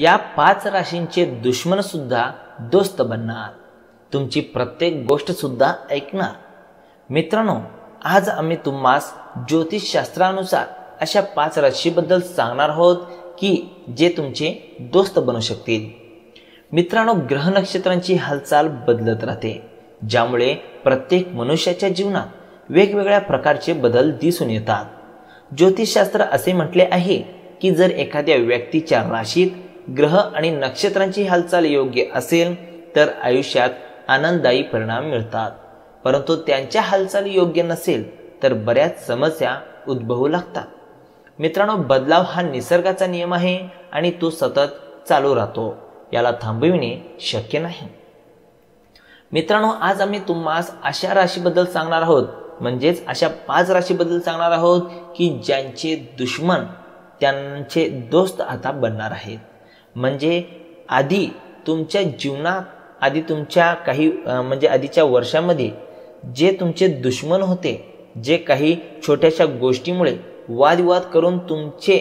या पाच राशींचे दुश्मन सुद्धा दोस्त बनणार. तुमची प्रत्येक गोष्ट सुद्धा ऐकणार. मित्रांनो आज आम्ही तुम्हास ज्योतिषशास्त्रानुसार अशा पाच राशीबद्दल सांगणार आहोत की जे तुमचे दोस्त बनू शकतील. मित्रांनो ग्रह नक्षत्रांची हालचाल बदलत राहते ज्यामुळे प्रत्येक मनुष्याच्या जीवनात वेगवेगळ्या प्रकारचे बदल दिसून येतात. ज्योतिषशास्त्र असे म्हटले आहे की जर एखाद्या व्यक्तीच्या राशीत ग्रह आणि नक्षत्रांची हालचाल योग्य असेल तर आयुष्यात आनंददायी परिणाम मिळतात. परंतु त्यांच्या हालचाल योग्य नसेल तर बऱ्याच समस्या उद्भवू लागतात. मित्रांनो बदलाव हा निसर्गाचा नियम आहे आणि तो सतत चालू राहतो. याला थांबविणे शक्य नाही. मित्रांनो आज आम्ही तुम्हास अशा राशीबद्दल सांगणार आहोत. म्हणजेच अशा पाच राशीबद्दल सांगणार आहोत की ज्यांचे दुश्मन त्यांचे दोस्त आता बनणार आहेत. म्हणजे आधी तुमच्या जीवनात आधी तुमच्या काही म्हणजे आधीच्या वर्षामध्ये जे तुमचे दुश्मन होते जे काही छोट्याशा गोष्टीमुळे वादविवाद करून तुमचे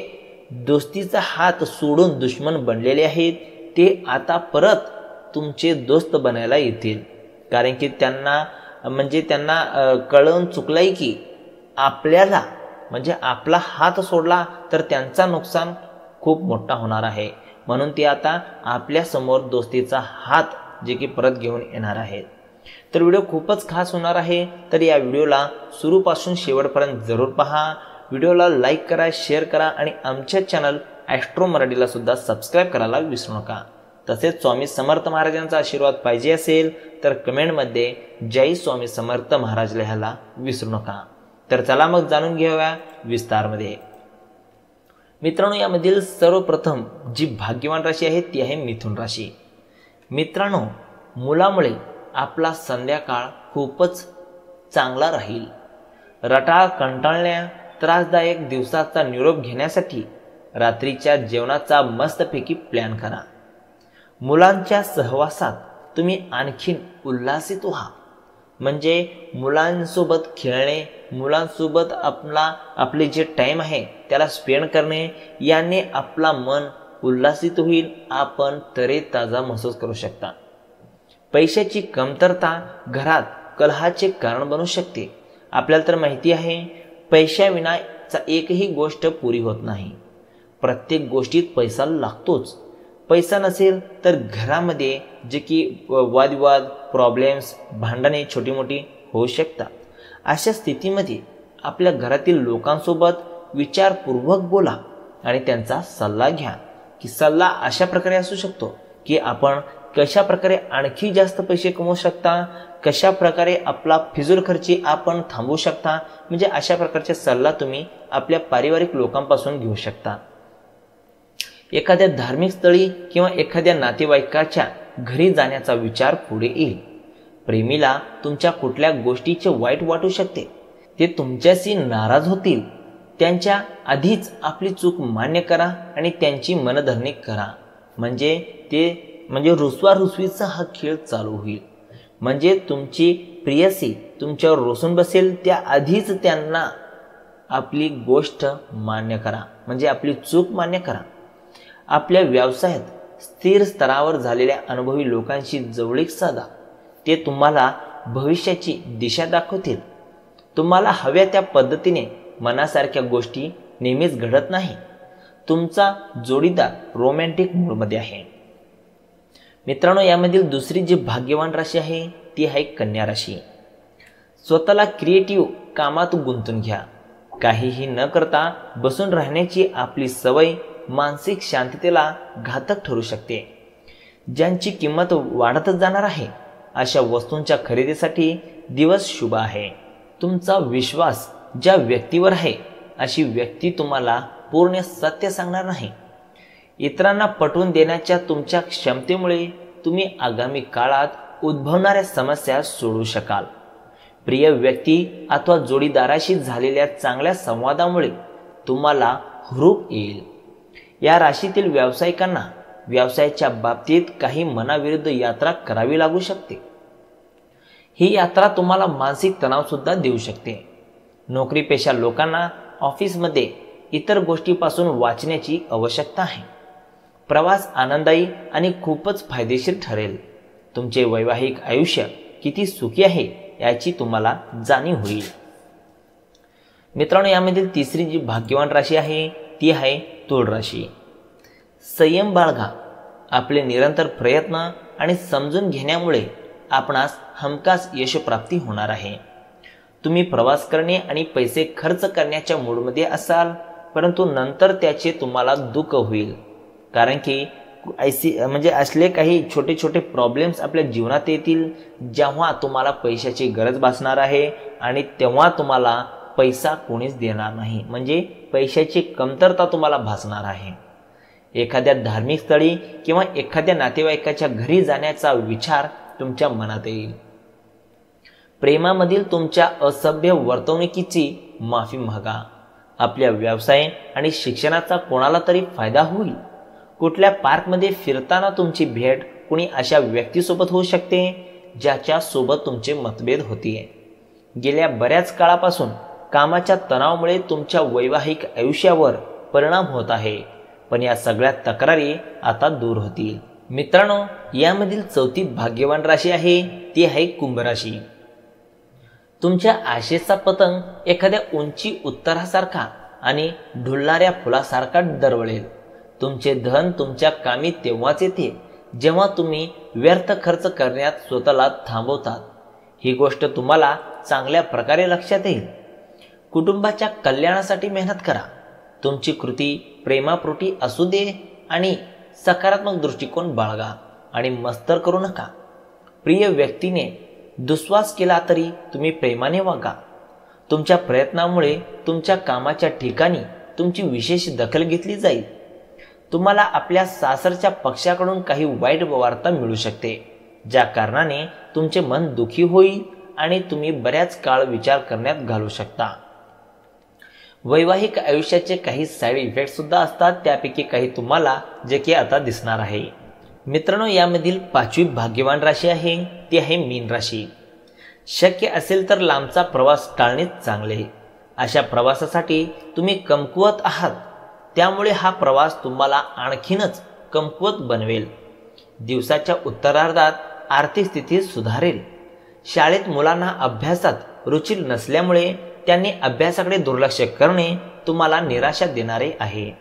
दोस्तीचा हात सोडून दुश्मन बनलेले आहेत ते आता परत तुमचे दोस्त बनायला येतील. कारण की त्यांना म्हणजे त्यांना कळून चुकलंय की आपल्याला म्हणजे आपला हात सोडला तर त्यांचा नुकसान खूप मोठा होणार आहे. म्हणून ती आता आपल्यासमोर दोस्तीचा हात जे की परत घेऊन येणार आहेत. तर व्हिडिओ खूपच खास होणार आहे. तर या व्हिडिओला सुरूपासून शेवटपर्यंत जरूर पहा. व्हिडिओला लाईक करा शेअर करा आणि आमच्या चॅनल ॲस्ट्रो मराठीला सुद्धा सबस्क्राईब करायला विसरू नका. तसेच स्वामी समर्थ महाराजांचा आशीर्वाद पाहिजे असेल तर कमेंटमध्ये जय स्वामी समर्थ महाराज लिहायला विसरू नका. तर चला मग जाणून घेऊया विस्तारमध्ये. मित्रांनो यामधील सर्वप्रथम जी भाग्यवान राशी आहे ती आहे मिथुन राशी. मित्रांनो मुलामुळे आपला संध्याकाळ खूपच चांगला राहील. रटाळ कंटाळण्या त्रासदायक दिवसाचा निरोप घेण्यासाठी रात्रीच्या जेवणाचा मस्तपैकी प्लॅन करा. मुलांच्या सहवासात तुम्ही आणखीन उल्हासित व्हा. म्हणजे मुलांसोबत खेळणे मुलांसोबत आपला आपले जे टाईम आहे त्याला स्पेंड करणे याने आपला मन उल्हासित होईल आपण तरे ताजा महसूस करू शकता. पैशाची कमतरता घरात कलहाचे कारण बनू शकते. आपल्याला तर माहिती आहे पैशाविनाचा एकही गोष्ट पुरी होत नाही. प्रत्येक गोष्टीत पैसा लागतोच. पैसा नसेल तर घरामध्ये जे की वादविवाद प्रॉब्लेम्स भांडणे छोटी मोठी होऊ शकतात. अशा स्थितीमध्ये आपल्या घरातील लोकांसोबत विचारपूर्वक बोला आणि त्यांचा सल्ला घ्या. की सल्ला अशा प्रकारे असू शकतो की आपण कशा प्रकारे आणखी जास्त पैसे कमवू शकता कशा प्रकारे आपला फिजूल खर्ची आपण थांबवू शकता म्हणजे अशा प्रकारचे सल्ला तुम्ही आपल्या पारिवारिक लोकांपासून घेऊ शकता. एखाद्या धार्मिक स्थळी किंवा एखाद्या नातेवाईकाच्या घरी जाण्याचा विचार पुढे येईल. प्रेमीला तुमच्या कुठल्या गोष्टीचे वाईट वाटू शकते. ते तुमच्याशी नाराज होतील. त्यांच्या आधीच आपली चूक मान्य करा आणि त्यांची मनधरणी करा. म्हणजे ते म्हणजे रुसवा रुसवीचा हा खेळ चालू होईल. म्हणजे तुमची प्रियसी तुमच्यावर रोसून बसेल त्या आधीच त्यांना आपली गोष्ट मान्य करा. म्हणजे आपली चूक मान्य करा. आपल्या व्यवसायात स्थिर स्तरावर झालेल्या अनुभवी लोकांशी जवळीक साधा. ते तुम्हाला भविष्याची दिशा दाखवतील. तुम्हाला हव्या त्या पद्धतीने मनासारख्या गोष्टी नेहमीच घडत नाही. तुमचा जोडीदार रोमॅन्टिक मूडमध्ये आहे. मित्रांनो यामधील दुसरी जी भाग्यवान राशी आहे ती आहे कन्या राशी. स्वतःला क्रिएटिव्ह कामात गुंतून घ्या. काहीही न करता बसून राहण्याची आपली सवय मानसिक शांततेला घातक ठरू शकते. ज्यांची किंमत वाढतच जाणार आहे अशा वस्तूंच्या खरेदीसाठी दिवस शुभ आहे. तुमचा विश्वास ज्या व्यक्तीवर आहे अशी व्यक्ती तुम्हाला पूर्ण सत्य सांगणार नाही. इतरांना पटवून देण्याच्या तुमच्या क्षमतेमुळे तुम्ही आगामी काळात उद्भवणाऱ्या समस्या सोडवू शकाल. प्रिय व्यक्ती अथवा जोडीदाराशी झालेल्या चांगल्या संवादामुळे तुम्हाला हुरूप येईल. या राशीतील व्यावसायिकांना व्यवसायाच्या बाबतीत काही मनाविरुद्ध यात्रा करावी लागू शकते. ही यात्रा तुम्हाला मानसिक तणाव सुद्धा देऊ शकते. नोकरीपेशा लोकांना ऑफिसमध्ये इतर गोष्टीपासून वाचण्याची आवश्यकता आहे. प्रवास आनंदायी आणि खूपच फायदेशीर ठरेल. तुमचे वैवाहिक आयुष्य किती सुखी आहे याची तुम्हाला जाणीव होईल. मित्रांनो यामधील तिसरी जी भाग्यवान राशी आहे ती आहे तूळ राशी संयम बाळगा. आपले निरंतर प्रयत्न आणि समजून घेण्यामुळे आपणास हमखास यशप्राप्ती होणार आहे. तुम्ही प्रवास करणे आणि पैसे खर्च करण्याच्या मूडमध्ये असाल परंतु नंतर त्याचे तुम्हाला दुःख होईल. कारण की ऐसी म्हणजे असले काही छोटे छोटे प्रॉब्लेम्स आपल्या जीवनात येतील जेव्हा तुम्हाला पैशाची गरज भासणार आहे आणि तेव्हा तुम्हाला पैसा कोणीच देणार नाही. म्हणजे पैशाची कमतरता तुम्हाला भासणार आहे. एखाद्या धार्मिक स्थळी किंवा एखाद्या नातेवाईकाच्या घरी जाण्याचा विचार तुमच्या मनात येईल. प्रेमामधील तुमच्या असभ्य वर्तवणुकीची माफी मागा. आपल्या व्यवसाय आणि शिक्षणाचा कोणाला तरी फायदा होईल. कुठल्या पार्कमध्ये फिरताना तुमची भेट कुणी अशा व्यक्तीसोबत होऊ शकते ज्याच्या सोबत तुमचे मतभेद होतीये. गेल्या बऱ्याच काळापासून कामाच्या तणावामुळे तुमच्या वैवाहिक आयुष्यावर परिणाम होत आहे. पण या सगळ्या तक्रारी आता दूर होतील. मित्रांनो यामधील चौथी भाग्यवान राशी आहे ती आहे कुंभ राशी. तुमच्या आशेचा पतंग एखाद्या उंची उत्तरासारखा आणि ढुलणाऱ्या फुलासारखा दरवळेल. तुमचे धन तुमच्या कामी तेव्हाच येते जेव्हा तुम्ही व्यर्थ खर्च करण्यात स्वतःला थांबवतात. ही गोष्ट तुम्हाला चांगल्या प्रकारे लक्षात येईल. कुटुंबाच्या कल्याणासाठी मेहनत करा. तुमची कृती प्रेमाप्रोटी असू दे आणि सकारात्मक दृष्टिकोन बाळगा आणि मस्तर करू नका. प्रिय व्यक्तीने दुस्वास केला तरी तुम्ही प्रेमाने वागा. तुमच्या प्रयत्नामुळे तुमच्या कामाच्या ठिकाणी तुमची विशेष दखल घेतली जाईल. तुम्हाला आपल्या सासरच्या पक्षाकडून काही वाईट वार्ता मिळू शकते ज्या कारणाने तुमचे मन दुखी होईल आणि तुम्ही बऱ्याच काळ विचार करण्यात घालू शकता. वैवाहिक आयुष्याचे काही साईड इफेक्ट सुद्धा असतात त्यापैकी काही तुम्हाला जे की आता दिसणार आहे. मित्रांनो यामधील पाचवी भाग्यवान राशी आहे ती आहे मीन राशी. शक्य असेल तर लांबचा प्रवास टाळणेच चांगले. अशा प्रवासासाठी तुम्ही कमकुवत आहात. त्यामुळे हा प्रवास तुम्हाला आणखीनच कमकुवत बनवेल. दिवसाच्या उत्तरार्धात आर्थिक स्थिती सुधारेल. शाळेत मुलांना अभ्यासात रुची नसल्यामुळे त्यांनी अभ्यासाकडे दुर्लक्ष करणे तुम्हाला निराशा देणारे आहे.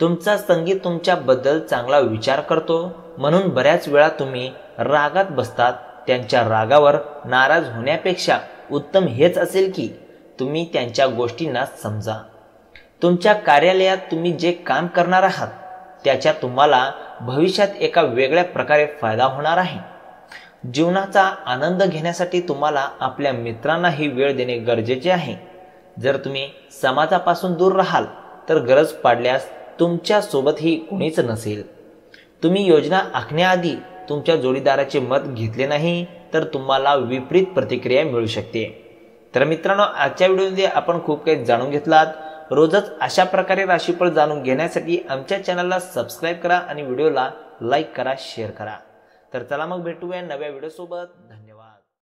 तुमचा संगीत तुमच्याबद्दल चांगला विचार करतो. म्हणून बऱ्याच वेळा तुम्ही रागात बसतात. त्यांच्या रागावर नाराज होण्यापेक्षा उत्तम हेच असेल की तुम्ही त्यांच्या गोष्टींना समजा. तुमच्या कार्यालयात तुम्ही जे काम करणार आहात त्याच्या तुम्हाला भविष्यात एका वेगळ्या प्रकारे फायदा होणार आहे. जीवनाचा आनंद घेण्यासाठी तुम्हाला आपल्या मित्रांनाही वेळ देणे गरजेचे आहे. जर तुम्ही समाजापासून दूर राहाल तर गरज पाडल्यास तुमच्यासोबतही कोणीच नसेल. तुम्ही योजना आखण्याआधी तुमच्या जोडीदाराचे मत घेतले नाही तर तुम्हाला विपरीत प्रतिक्रिया मिळू शकते. तर मित्रांनो आजच्या व्हिडिओमध्ये आपण खूप काही जाणून घेतलात. रोजच अशा प्रकारे राशीफळ जाणून घेण्यासाठी आमच्या चॅनलला सबस्क्राईब करा आणि व्हिडिओला लाईक करा शेअर करा. तर चला मग भेटूया नव्या व्हिडिओसोबत धन्यवाद.